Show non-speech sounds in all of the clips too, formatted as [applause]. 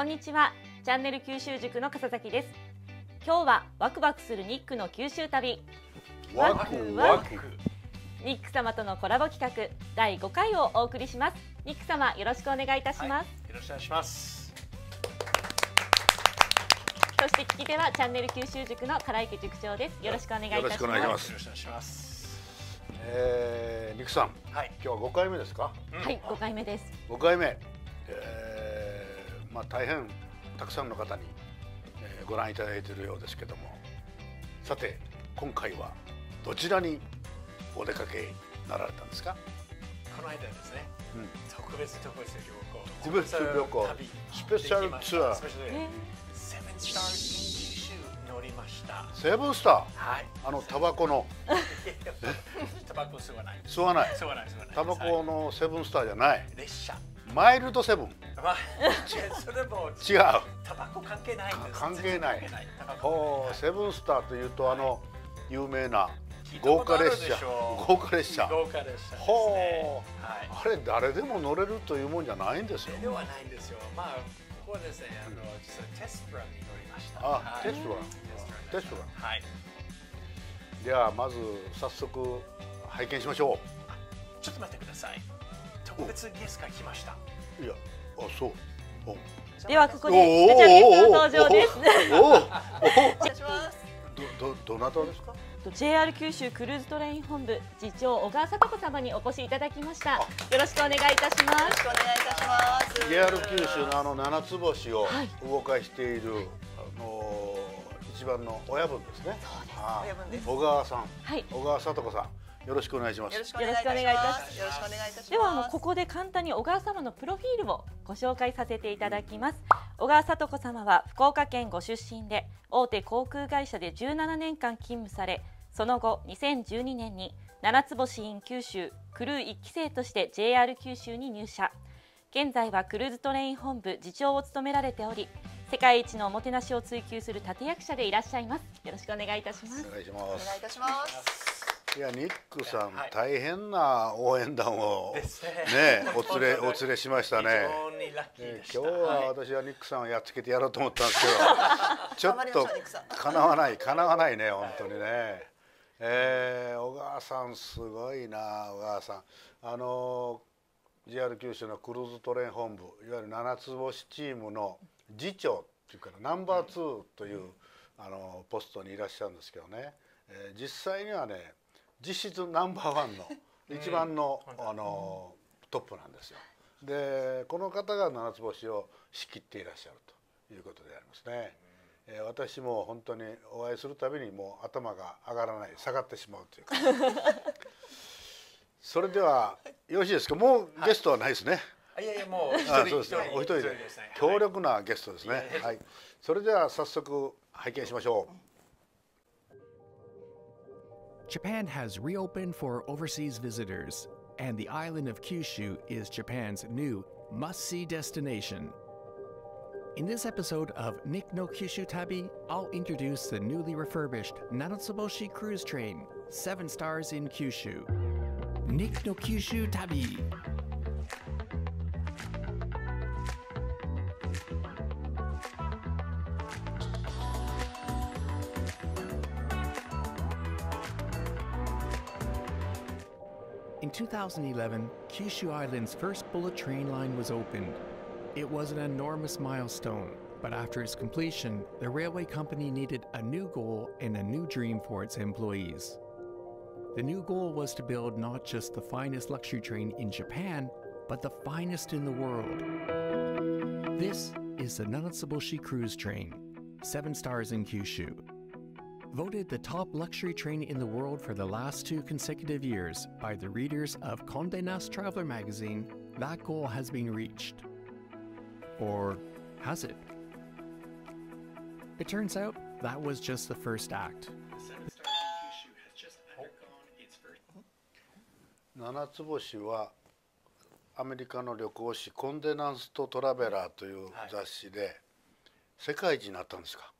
こんにちは。チャンネル九州塾の笠崎です。今日はワクワクするニックの九州旅。ワクワク。ニック様とのコラボ企画第5回をお送りします。ニック様よろしくお願いいたします、よろしくお願いします。そして聞き手はチャンネル九州塾の唐池塾長です。よろしくお願いいたします。よろしくお願いします。よろしくお願いしますえー、ニクさん。はい。今日は5回目ですか？はい5回目です。5回目、えー、まあ大変たくさんの方に、えー、ご覧いただいているようですけども。さて今回はどちらにお出かけになられたんですか？この間ですね、うん。特別特別旅行。特別旅行。旅スペシャルツアー。スペシャルえセブンスター九州乗りましたセブンスターはいあのタバコのタバコ吸わない吸わない吸わない吸わないタバコはいのセブンスターじゃない列車マイルドセブン。まあそれも違う。タバコ関係ない関係ない。ほうはい。セブンスターというとあの有名な豪華列車。豪華列車。豪華列車ほはい。あれ誰でも乗れるというもんじゃないんですよ。ではないんですよ。まあ、ここはですね、あの、実はテストランに乗りました。あはい。テストラ。ンテストラ。ンはい。ではまず早速拝見しましょちょっと待ってください。特別ゲストが来ました。ういやあそう。お。ではここでスペシャルゲストの登場です。お願いします。どどどなたですか？JR 九州クルーズトレイン本部次長小川聡子様にお越しいただきました。よろしくお願いいたしまよろしす。くお願いいたします。JR 九州のあの七つ星をはい。動かしている、あの一番の親分ですね。はい親分です。小川さん。はい。小川聡子さんよろしくお願いしますよろしくお願いいたします。よろしくお願いいたします。ではあのここで簡単に小川様のプロフィールをご紹介させていただきます小川聡子様は福岡県ご出身で大手航空会社で17年間勤務されその後2012年に七つ星 in 九州クルー1期生として JR 九州に入社現在はクルーズトレイン本部次長を務められており世界一のおもてなしを追求する立役者でいらっしゃいますよろしくお願いいたしますお願いしまお願いいすたします。いやニックさん、はい大変な応援団をね。ねお連れ [laughs] お連れしましたね。ー。今日ははい私はニックさんをやっつけてやろうと思ったんですけど、[laughs] ちょっとしょうニックさん叶わない [laughs] 叶わないね本当にね。えー、小川さんすごいな小川さん。あの JR 九州のクルーズトレイン本部いわゆる七つ星チームの次長っていうかナンバー2という、あのポストにいらっしゃるんですけどね、えー実際にはね実質ナンバーワンの [laughs] 一番の、あのトップなんですよ。でこの方が七つ星を仕切っていらっしゃるということでありますね。えー私も本当にお会いするたびにもう頭が上がらない下がってしまうというか。[laughs] それではよろしいですか？もうゲストはないですね、あいやいやもう [laughs] 一人あそうですね。お一人で。強力なゲストですね。はい。それでは早速拝見しましょう Japan has reopened for overseas visitors, and the island of Kyushu is Japan's new must see destination. In this episode of Nick no Kyushu Tabi, I'll introduce the newly refurbished Nanotsuboshi cruise train, 7 stars in Kyushu. Nick no Kyushu Tabi. 2011, Kyushu Island's first bullet train line was opened. It was an enormous milestone, but after its completion, the railway company needed a new goal and a new dream for its employees. The new goal was to build not just the finest luxury train in Japan, but the finest in the world. This is the Nanatsuboshi Cruise Train, 7 stars in Kyushu Voted the top luxury train in the world for the last two consecutive years by the readers of Condé Nast Traveler magazine, that goal has been reached. Or has it? It turns out that was just the first act. 七つ星はアメリカの旅行誌「コンデナンスとトラベラー」という雑誌で世界一になったんですか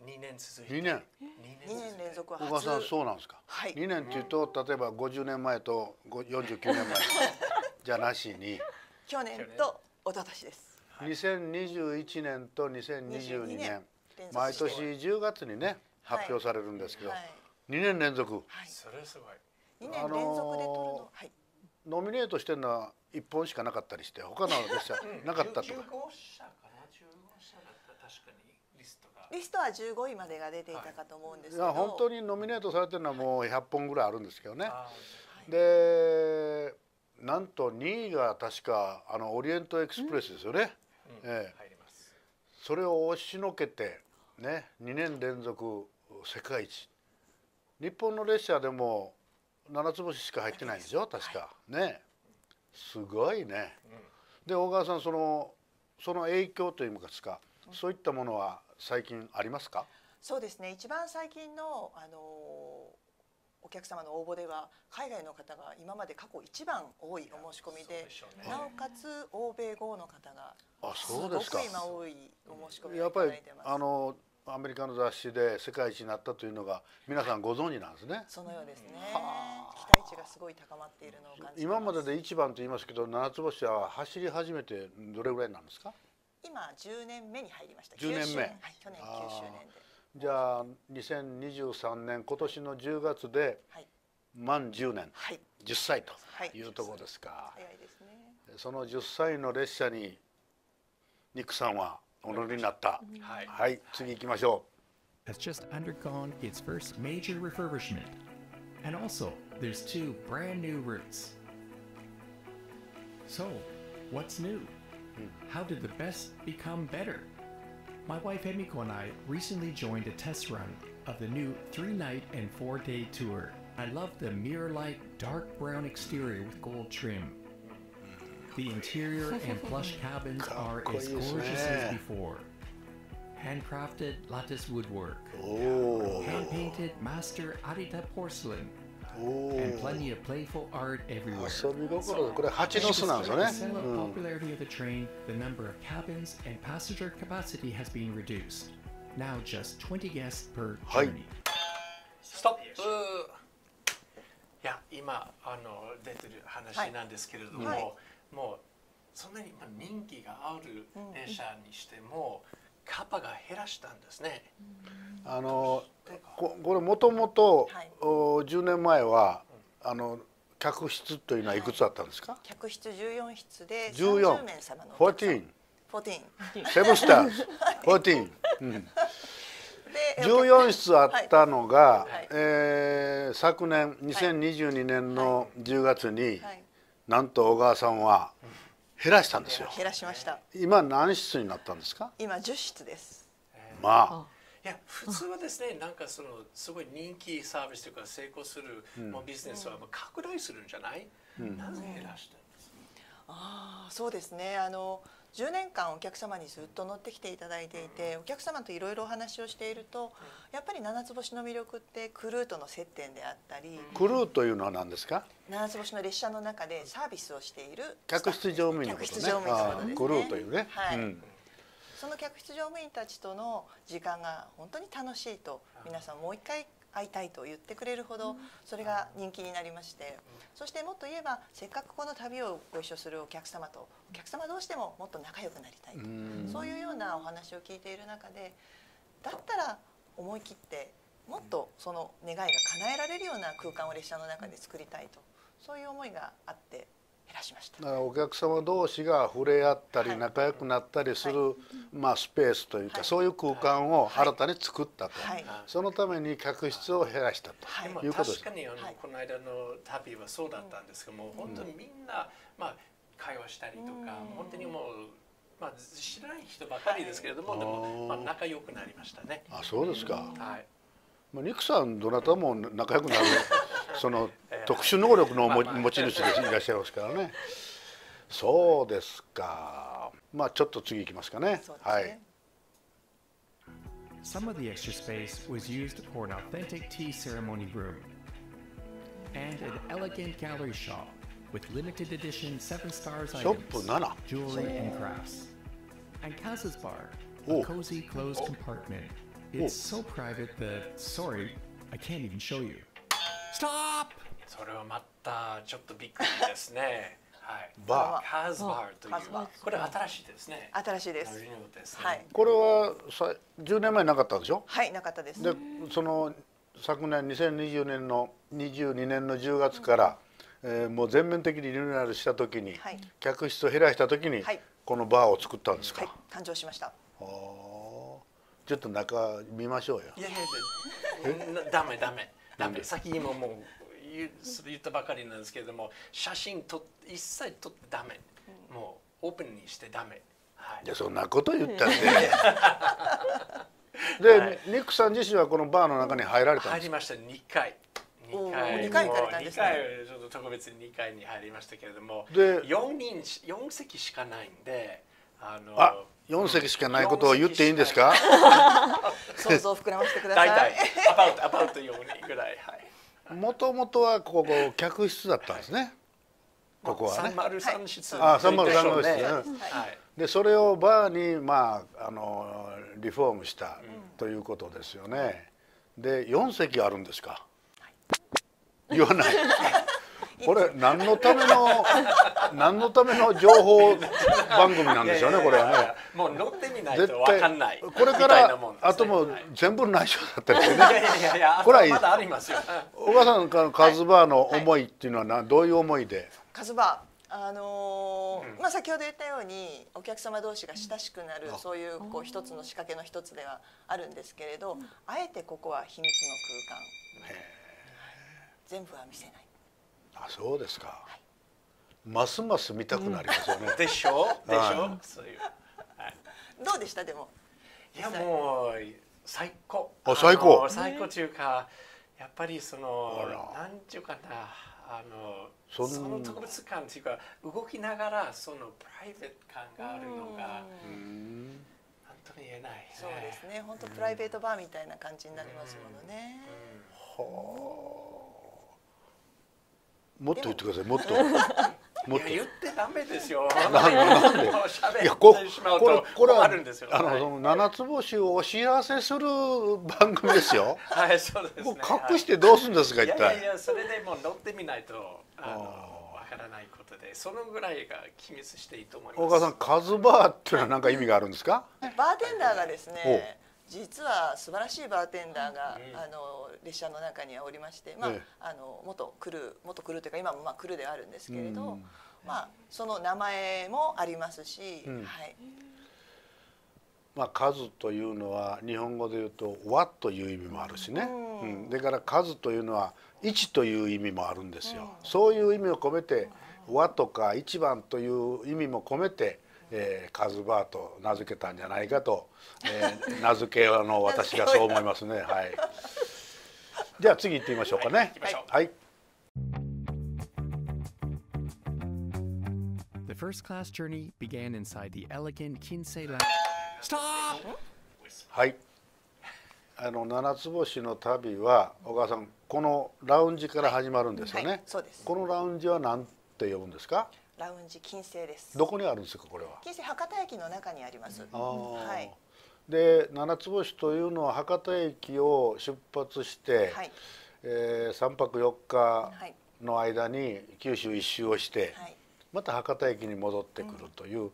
二年続いて。2年。二年。連続は小川さん初。そうなんですか、はい。2年っていうと例えば50年前とご49年前 [laughs] じゃなしに。去年と一昨年です。2021年と2022 22年。毎年10月にねはい。発表されるんですけど、はい。2年連続。はい。それすごい。2年連続で取るの、はい。ノミネートしてるのは1本しかなかったりして他の列車なかったとか15社かな15社だった確かにリストは15位までが出ていたかと思うんですけど、いや本当にノミネートされてるのはもう100本ぐらいあるんですけどね。あでなんと2位が確かあのオリエントエクスプレスですよね、ーうん。ええ。入ります。それを押しのけてね2年連続世界一。日本の列車でも7つ星しか入ってないんでしょ？確か。ね。すごいね。で小川さんそのその影響といいますかそういったものは最近ありますか？そうですね。一番最近の、あのお客様の応募では海外の方が今まで過去一番多いお申し込みでね。なおかつ欧米豪の方があすそうですか。ごく今多いお申し込みをいやっぱりただいてます。あのアメリカの雑誌で世界一になったというのが皆さんご存知なんですね。そのようですね。はあ。期待値がすごい高まっているのを今。までで一番と言いますけど七つ星は走り始めてどれぐらいなんですか？今10年目に入りました。10年目9周はい、去年あー9周年で。じゃあ2023年今年の10月ではい満10年はい10歳とはいいうところですか、早いですね。その10歳の列車にニックさんはお乗りになった、はい。はい次行きましょ has just undergone its first major refurbishment. And also, there's two brand new routes. So, what's new? How did the best become better? My wife Emiko and I recently joined a test run of the new three night and four day tour. I love the mirror like dark brown exterior with gold trim. The interior and [laughs] plush cabins are as gorgeous as before. Handcrafted lattice woodwork, oh. hand painted master Arita porcelain, and plenty of playful art everywhere. 遊び心でこれ蜂の巣なんですよねうん popularity of the train, the number of cabins and passenger capacity has been reduced. Now just 20 guests per はい journey. ストップ。いや今あの出てる話なんですけれども、はいもうそんなにまあ人気がある電車にしても、カッパが減らしたんですね。あのここれもともとはい。10年前はあの客室というのはいくつあったんですか、客室14室で14 30名様のお客様。14 14セブンスターズ14、うん、で14室あったのが、はい。えー昨年2022年の10月に、はい。なんと小川さんは減らしたんですよ。減らしました。今何室になったんですか？今10室です。まあ。いや普通はですねなんかそのすごい人気サービスというか成功する、もうビジネスはもう拡大するんじゃない、なぜ減らしたんですか、ああそうですね。あの10年間お客様にずっと乗ってきていただいていてお客様といろいろお話をしているとやっぱり七つ星の魅力ってクルーとの接点であったりクルーというのは何ですか？七つ星の列車の中でサービスをしている客室乗務員のことね。客室乗務員のことですね。クルーというね、はい。うん。その客室乗務員たちとの時間が本当に楽しいと皆さんもう一回会いたいと言ってくれるほどそれが人気になりまして。そしてもっと言えばせっかくこの旅をご一緒するお客様とお客様同士でももっと仲良くなりたいと。うん。そういうようなお話を聞いている中でだったら思い切ってもっとその願いが叶えられるような空間を列車の中で作りたいと。そういう思いがあって減らしました。だ。からお客様同士が触れ合ったりはい。仲良くなったりする、はまあ、スペースというか、はい。そういう空間を新たに作ったと、はい。そのために客室を減らしたと。はい。うことです。確かにあの、はい。この間の旅はそうだったんですけども、本当にみんな、まあ、会話したりとか、うん。本当にもう、まあ、知らない人ばかりですけれども、でも、まあ、仲良くなりましたね。あそうですか、はい。まあ、ニックさんどなたも仲良くなるその特殊能力の持ち主でいらっしゃいますからねそうですかまあちょっと次行きますかねねはい Some of the extra space was used for an authentic tea ceremony room and an elegant gallery shop with limited edition 7 stars ショッ items, プ7 jewelry and crafts. And Kaza's bar, Oh. a cozy closed compartment. It's so private that, sorry, I can't even show you. Stop! それはまたちょっとびっくりですね。[laughs] はい。バカズバーというカズバー。これ新しいですね。新しいです。ですね。はい。これはさ10年前なかったでしょ？はいなかったです。でその昨年2020年の22年の10月から、えーもう全面的にリニューアルした時に、はい。客室を減らした時に、はい。このバーを作ったんですか、はい誕生しました。あー。ちょっと中見ましょうよ。いやいやでなダメダメダメ先にももう言うそれ言ったばかりなんですけれども写真撮っ一切撮ってダメ、もうオープンにしてダメ。はい。いやそんなこと言ったんで [laughs] で、はい。ニックさん自身はこのバーの中に入られたんですか？入りました。2回。2おー回。二回行かれたんですね。2回ちょっと特別に2回に入りましたけれどもで4人し4席しかないんであのあ4席しかないことを言っていいんですか？[laughs] 想像を膨らませてください。大体アバウトアバウト4人ぐらいはい。もともとはここ客室だったんですね、ここはね。303室あ303でしょうね。室ねはい。でそれをバーにまああのリフォームしたということですよね。で4席あるんですか？言わない。[laughs] これ何のための [laughs] 何のための情報番組なんでしょうねこれはね。もう乗ってみない絶とわかんない。対これからあともうはい全部内緒だったりしてね。[laughs] これはいい。まだありますよ。小川さんからカズバーの思いっていうのはなどういう思いで？カズバーあのーまあ、先ほど言ったようにお客様同士が親しくなるそういうこう一つの仕掛けの一つではあるんですけれどあえてここは秘密の空間。全部は見せないあそうですか。ますます見たくなりますよね。でしょ？でしょ？はいそういう。どうでした？でも。いやもう最高。あ最高。最高というかやっぱりそのなんていうかなあのその特別感っていうか動きながらそのプライベート感があるのがうんなんとも言えない。ねそうですね。本当プライベートバーみたいな感じになりますものねもっと言ってください。もっと。[laughs] もっと。言ってダメですよ。[laughs] なんでいやここれとこれは困るんですよ。はいあのその七つ星をお知らせする番組ですよ。[laughs] はい、そうですね。もう隠してどうするんですか一いやいやい体。や、それでもう乗ってみないとあのあわからないことで、そのぐらいが機密していいと思います。大川さんカズバーっていうのは何か意味があるんですか？バーテンダーがですね実は素晴らしいバーテンダーが、うんあの列車の中にはおりまして、まあええあの元クルー元クルーというか今もまあクルーではあるんですけれど、うんまあその名前もありますし、うんはいまあ数というのは日本語で言うと和という意味もあるしね。うんうん。だから数というのは一という意味もあるんですよ。そういう意味を込めて和とか一番という意味も込めて。えー、カズバーと名付けたんじゃないかと、えー、名付けの私がそう思いますね。[laughs] はい。じゃあ次行ってみましょうかね。はい行きましょうはい。The first class journey began inside the elegant Kinsei Lounge. Stop! はい。あの七つ星の旅は小川さんこのラウンジから始まるんですよね。はいそうですこのラウンジは何て呼ぶんですか？ラウンジ金星です。どこにあるんですかこれは？金星博多駅の中にあります。はい。で七つ星というのは博多駅を出発して、はい。えー、3泊4日はい。の間に九州一周をして、はい。また博多駅に戻ってくるという、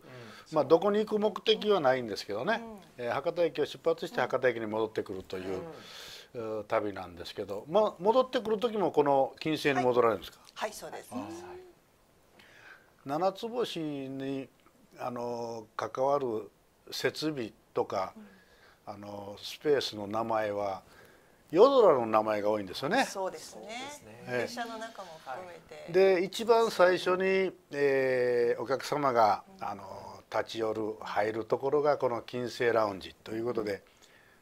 まあどこに行く目的はないんですけどね、えー博多駅を出発して博多駅に戻ってくるという、うー旅なんですけど、まあ、戻ってくる時もこの金星に戻られるんですか、はいそうです七つ星にあの関わる設備とか、あのスペースの名前は夜空の名前が多いんですよね。そうですね。ねええ。列車の中も含めて、で一番最初に、えーお客様があの立ち寄る入るところがこの金星ラウンジということで、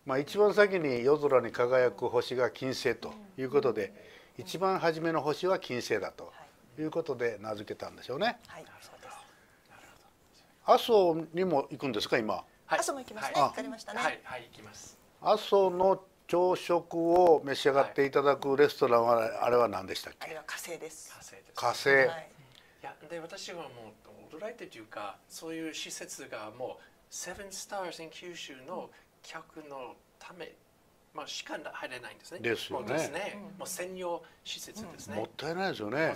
まあ、一番先に夜空に輝く星が金星ということで、一番初めの星は金星だと。いうことで名付けたんでしょうね。はいそうです阿蘇にも行くんですか今？はい朝も行きますねはい行かれましたねはい、はい、行きます。阿蘇の朝食を召し上がっていただくレストランはあれは何でしたっけ？あれは火星です火星です。火星。はいいやで私はもう驚いてというかそういう施設がもうセブンスターズ九州の客のためまあ、しか入れないんですね。ですよねもうですね。もう専用施設ですね。もったいないですよね。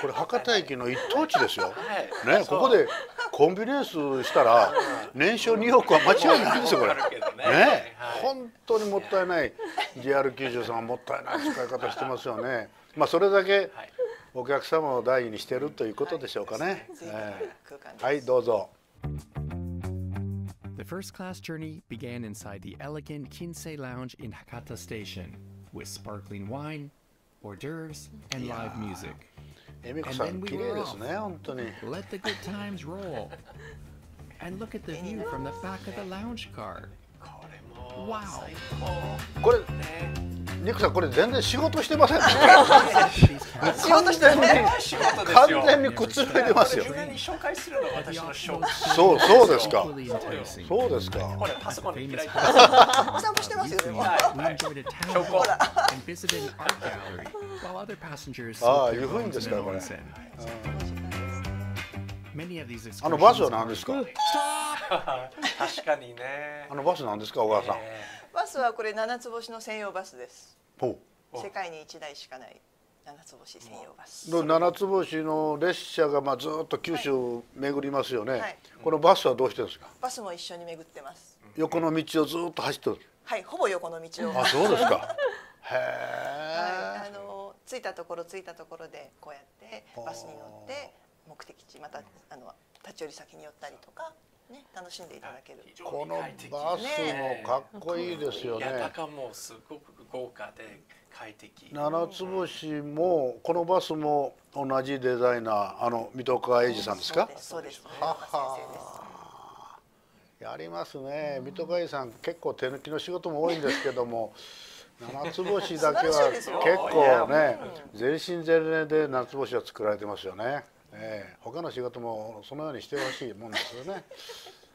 これ博多駅の一等地ですよ。[laughs] はいね、ここでコンビニエンスしたら [laughs] 年商2億は間違いないですよこれ。ね本当にもったいない JR 九州さんはもったいない使い方してますよね。まあそれだけはい。お客様を大事にしているということでしょうかね。贅え沢空間ですえはいどうぞ。first class journey began inside the elegant Kinsei Lounge in Hakata Station with sparkling wine, hors d'oeuvres, and live music. And then we were off. Let the good times roll. And look at the view from the back of the lounge car. Wow. リさんこれ全然仕事してません。完全にくつろでますよ。そうそうですか。そうですか。ああいうふうにですかこれ。あのバスは何ですか？[laughs] ね。あのバスなんですか小川さん。バスはこれ七つ星の専用バスですほお世界に一台しかない七つ星専用バス七つ星の列車がまあずっと九州を巡りますよね。はいこのバスはどうしてですか？バスも一緒に巡ってます横の道をずっと走ってる。はいほぼ横の道をあそうですか。[laughs] へはい、あえ。の着いたところ着いたところでこうやってバスに乗って目的地またあの立ち寄り先に寄ったりとかね楽しんでいただける。このバスもかっこいいですよね。中もすごく豪華で快適。七つ星もこのバスも同じデザイナーあの水戸川英二さんですか？そうです。そうですは先生です。はやりますね水戸川英二さん結構手抜きの仕事も多いんですけども [laughs] 七つ星だけは結構ね全身全霊で七つ星は作られてますよね、ええ他の仕事もそのようにしてほしいもんですよね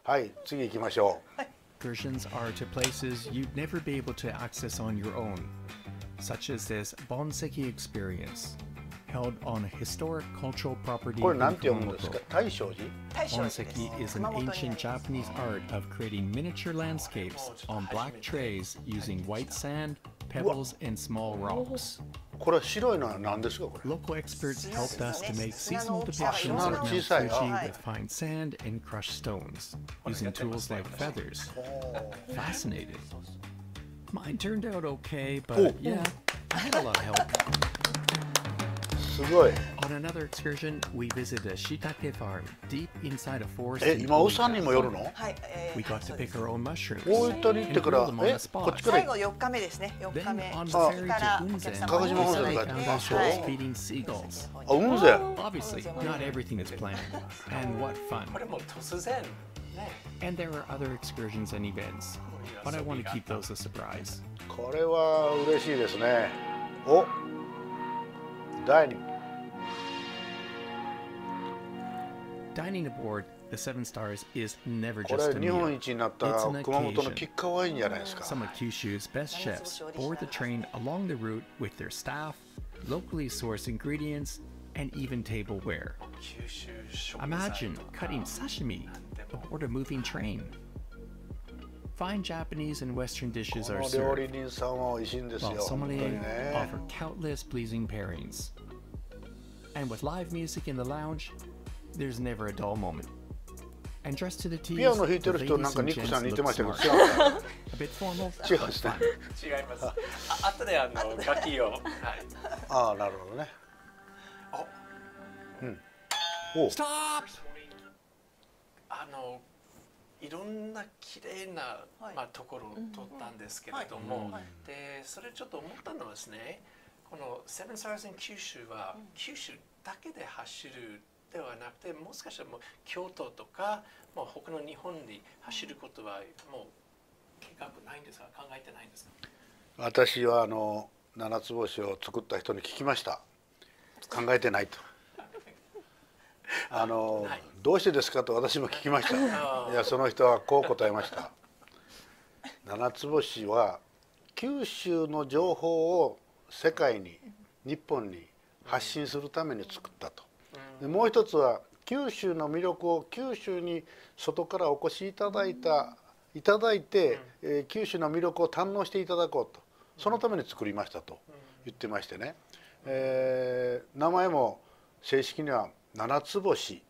はい次行きましょう Excursions [laughs] are to places you'd never be able to access on your own, such as this Bonseki experience, held on a historic cultural property これ in なんて読むんですか Kumamoto. 大正寺大正寺です。 Bonseki is an 熊本にあ ancient ります Japanese art of creating miniature landscapes on black trays using white sand, pebbles, and small rocks. これ白いのは何ですかこれ Local experts helped us to make seasonal 砂の depictions of 大 Mount きさが Fuji はい with fine sand and crushed stones, using tools like feathers. Fascinating. Mine turned out okay, but Oh. yeah, I had a lot of help. すごい On another excursion, we visited a shiitake farm deep inside a forest. え今ウサにもよるのはい。えー We got そう to で pick す our own mushrooms. 大分に行ってからえこっ.ちから最後四日目ですね。四 Then 日目。れから to お客 Unzen, 様 we 温 saw 泉 a が found あ us はい feeding seagulls. あ雲仙 Obviously, not everything is planned. And what fun. これも突然ね。And there are other excursions and events. But I want to keep those a surprise. これは嬉しいですねおダイニング Dining aboard the Seven Stars is never こ just れ a 日本 meal. 一になった It's an 熊本の occasion. 吉川ワインじゃないですか Some of Kyushu's best chefs board the train along the route with their staff, locally sourced ingredients, and even tableware. 九州食材 Imagine cutting sashimi aboard a moving train. Fine Japanese and Western こ dishes are の料理 served, 人さんは美味しいんですよ while sommelier ね offer countless pleasing pairings. And with live music in the lounge, there's never a dull moment. And dressed to the teeth, ピアノ弾いて the る人 ladies なんか and ニックさ gents んに似て look ましたけど smart. 違うか A bit formal, 違うんですね違います。あ後であの楽器をはい。ああなるほどねあうんお Stop! あのいろんな綺麗な、はい。まあ、ところを撮ったんですけれども、でそれちょっと思ったのはですねこの「セブン・サーズ・ン九州は」九州だけで走るではなくてもしかしたらもう京都とかもう他の日本に走ることはもう計画ないんですか？考えてないんですか？私はあの七つ星を作った人に聞きました。考えてないと [laughs] あのない。どうしてですかと私も聞きました。[laughs] いやその人はこう答えました。七つ星は九州の情報を世界に日本に発信するために作ったと。でもう一つは九州の魅力を九州に外からお越しいただいたいただいて、えー九州の魅力を堪能していただこうと。そのために作りましたと言ってましてね、えー名前も正式には七つ星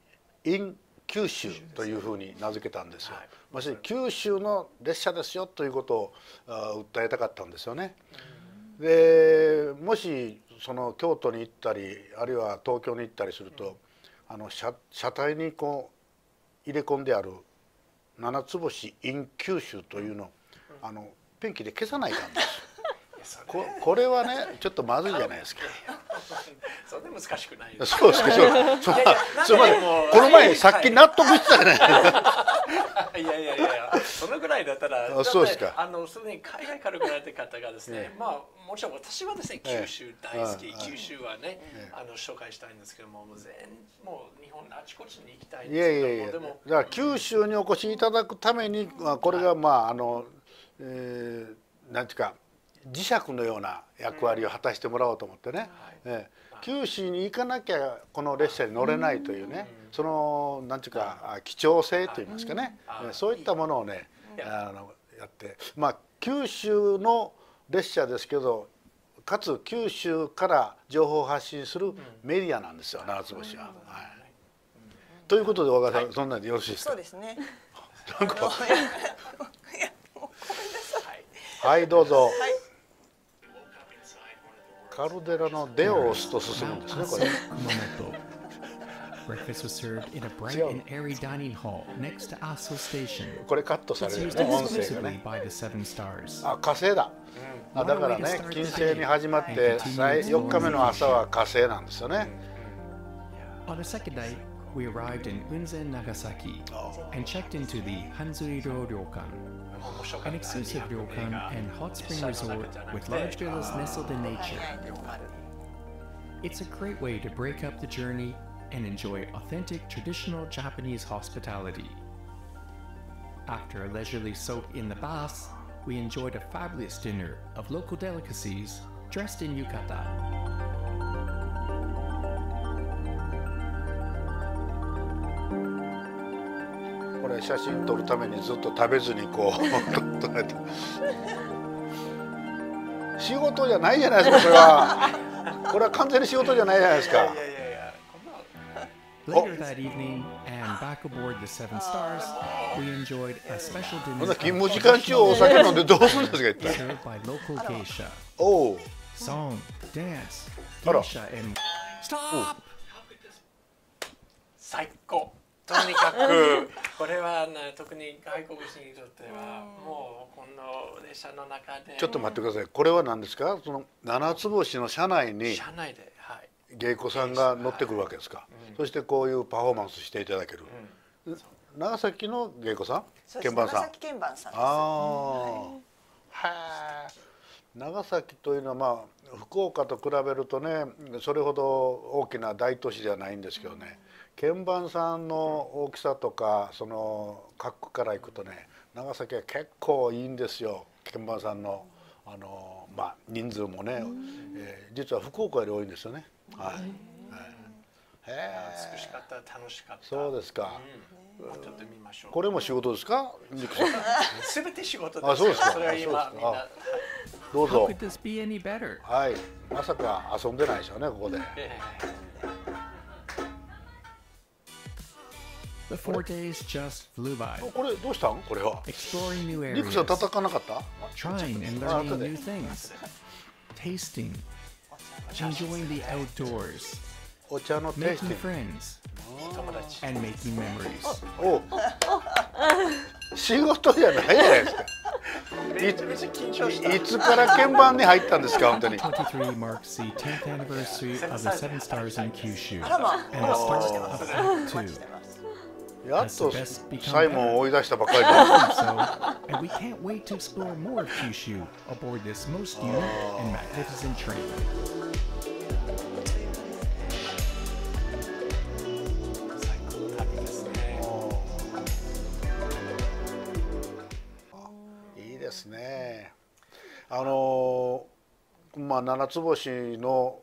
in 九州というふうに名付けたんですよ。まさに九州の列車ですよということを訴えたかったんですよね。でもしその京都に行ったりあるいは東京に行ったりすると、あの車車体にこう入れ込んである七つ星 in 九州というのを、あのペンキで消さないかんです。[laughs] ここれはねちょっとまずいじゃないですか。[laughs] そんな難しくないですそうですけど、そう。いやいやすみませんもうこの前さっき納得してたじゃない。[laughs] いやいやいやそのぐらいだったらあそうですか。あのすでに海外から来られた方がですね、ええ。まあもちろん私はですねええ。九州大好き、はい九州はね、ええ。あの紹介したいんですけどももう全もう日本のあちこちに行きたいんいですけどもやいやいや、だから九州にお越しいただくために、まあこれがまああの、えーなんていうか磁石のような役割を果たしてもらおうと思ってね、ええ九州に行かなきゃこの列車に乗れないというね、そのなんていうかあ貴重性といいますかね、そういったものをねあのやって。まあ九州の列車ですけどかつ九州から情報を発信するメディアなんですよ、七つ星は。はい。ということで、小川さん、そんなんでよろしいですか。はい、どうぞ。はい。カルデラのデを押すと進むんですね、これ。Breakfast was served in a bright and airy dining hall next to Aso Station. これカットされる used ね、音声がね。あ、火星だ。あ、だからね、金星に始まって、最4日目の朝は火星なんですよね。On the second night, we arrived in Unzen, Nagasaki and checked into the Ryokan, かった an exclusive ryokan and hot spring resort with large villas nestled in nature. It's a great way to break up the journey and enjoy authentic traditional Japanese hospitality. After a leisurely soak in the baths, we enjoyed a fabulous dinner of local delicacies dressed in yukata. 写真撮るためにずっと食べずにこう撮られた。仕事じゃないじゃないですか、これは。これは完全に仕事じゃないじゃないですかいや。いやいやいやこんな Later that evening, and back aboard the Seven Stars, we enjoyed a special こん dinner な勤務時間中お酒飲んでどうするんですか、一体。served by local geisha. おう。Song, dance, geisha, and stop. 最高とにかくこれは、ね、特に外国人にとってはもうこの列車の中でちょっと待ってください。これは何ですか？その七つ星の車内に車内ではい芸妓さんが乗ってくるわけですか。そしてこういうパフォーマンスしていただける。長崎の芸妓さん、鍵盤さん。長崎鍵盤さんです。ああ、はい。長崎というのはまあ福岡と比べるとねそれほど大きな大都市ではないんですけどね鍵盤さんの大きさとかその格からいくとね長崎は結構いいんですよ。鍵盤さんのあの、まあ、人数もね、えー実は福岡より多いんですよね。はい、美しえかった楽しかった。そうですか。うん、ちょっと見ましょう。これも仕事ですか？すべ [laughs] て仕事ですあそうですか。それは今みんな。どう How ぞ could this be any better? はい。まさか遊んでないでしょうねここで。え The four days just flew by, これどうしたんこれは exploring new ニクさん areas, 叩かなかった trying and Ah, learning new things, tasting, enjoying the outdoors, お茶のテイステ making ィング friends, え友達 and making memories. お仕事じゃないじゃないですかめちゃめちゃ緊張したいつから鍵盤に入ったんですか本当に23 marks the 10th anniversary of the Seven Stars in Kyushu あらまあ。and the start of Act 2. やっとサイを追い出したばかり。[laughs] いいですね。あの、まあ、七つ星の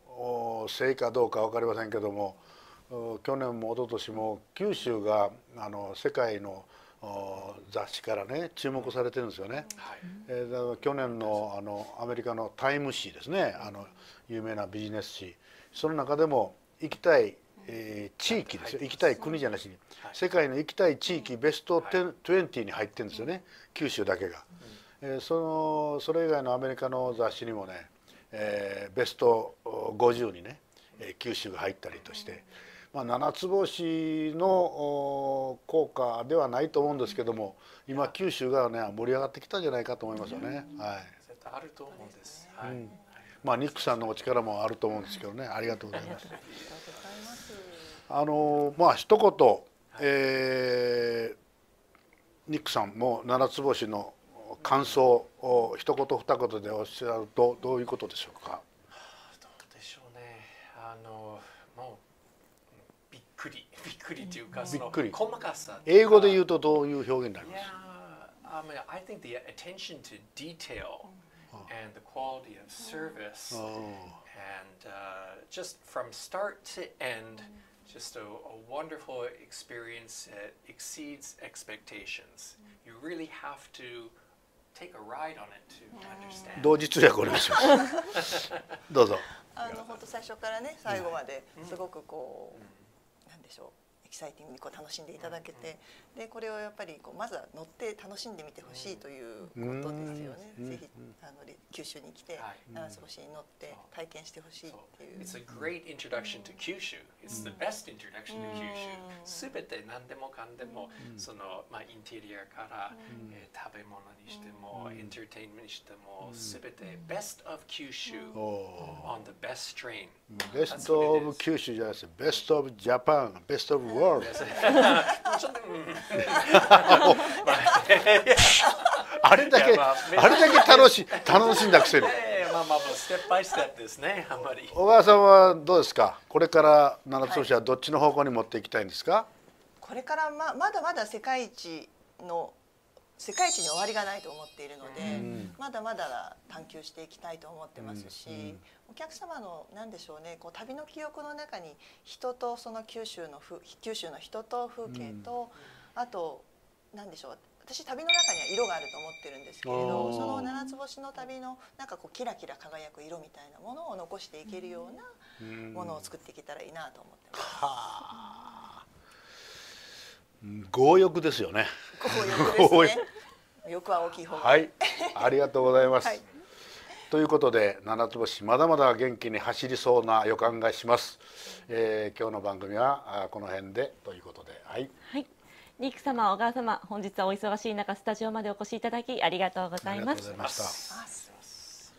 せいかどうか分かりませんけども。去年も一昨年も九州があの世界の雑誌からね注目されてるんですよね。えー、だから去年のあのアメリカのタイム誌ですね。あの有名なビジネス誌。その中でも行きたい、えー、地域ですよ。行きたい国じゃなしに。世界の行きたい地域ベスト20に入ってるんですよね。九州だけが。えー、そのそれ以外のアメリカの雑誌にもね、えー、ベスト50にね九州が入ったりとして。まあ、七つ星の効果ではないと思うんですけども今九州がね盛り上がってきたんじゃないかと思いますよね。はい、あると思うんです。はい、うん、まあニックさんのお力もあると思うんですけどねありがとうございます。あのまあ一言、えー、ニックさんも七つ星の感想を一言二言でおっしゃるとどういうことでしょうか？くりびっくりというかその細かさ英語で言うとどういう表現になります Yeah, I mean, I think the attention to detail and the quality of service and uh, just from start to end, just a, a wonderful experience that exceeds expectations. You really have to take a ride on it to understand. 同時通訳お願いします。どうぞ。あの本当最初からね最後まですごくこう。でしょう。エキサイティングにこう楽しんでいただけて、でこれをやっぱりこうまずは乗って楽しんでみてほしいということですよね。ぜひあの九州に来て、七つ星に乗って体験してほしいっていう。It's a great introduction to 九州。It's the best introduction to 九州。すべて何でもかんでもそのまあインテリアからえ食べ物にしてもエンターテインメントにしてもすべて best of 九州 on the best train。best of 九州じゃないです。best of Japan、best of world。[laughs] あれだけ、あれだけ楽し楽しんだくせに。[laughs] まあまあステップバイステップですね。あんまり。小川さんはどうですか？これから七つ星はどっちの方向に持っていきたいんですか？これからままだまだ世界一の世界一に終わりがないと思っているので、うん、まだまだ探求していきたいと思ってますし、お客様の何でしょうねこう旅の記憶の中に人とその九州の九州の人と風景と、あと何でしょう私旅の中には色があると思ってるんですけれどその七つ星の旅のなんかこうキラキラ輝く色みたいなものを残していけるようなものを作っていけたらいいなと思ってます。強欲ですよね。強欲ですね。欲は大きい方はい、ありがとうございます。はい、ということで七つ星まだまだ元気に走りそうな予感がします。えー、今日の番組はこの辺でということで、はい。はい。ニック様、小川様、本日はお忙しい中スタジオまでお越しいただきありがとうございます。ます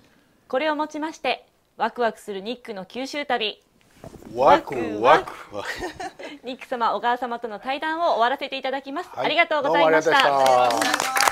これをもちましてワクワクするニックの九州旅。ワクワク。[laughs] ニック様小川様との対談を終わらせていただきます、はい、ありがとうございました